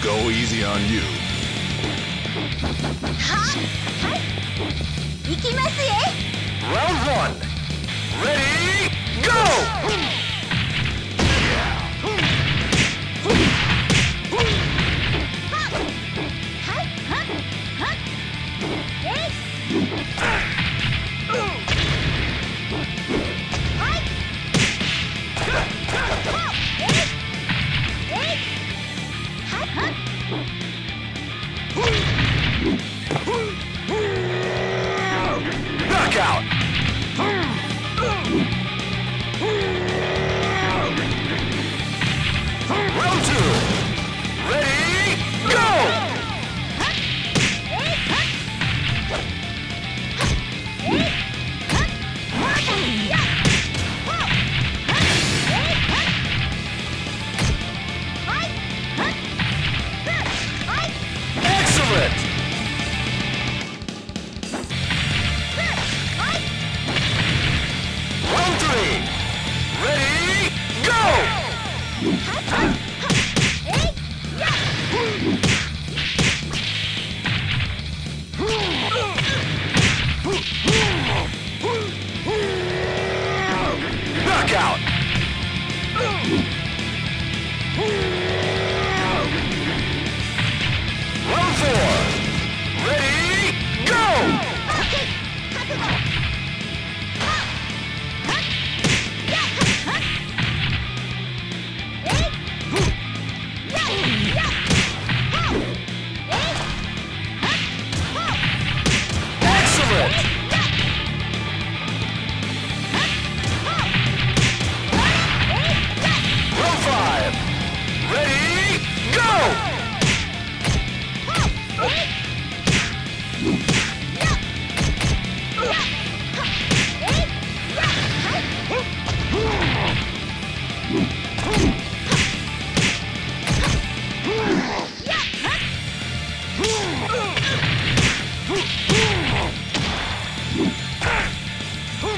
go easy on you.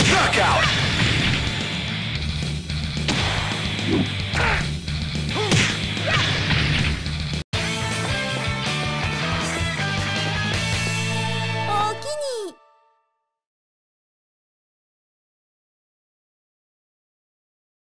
Knockout!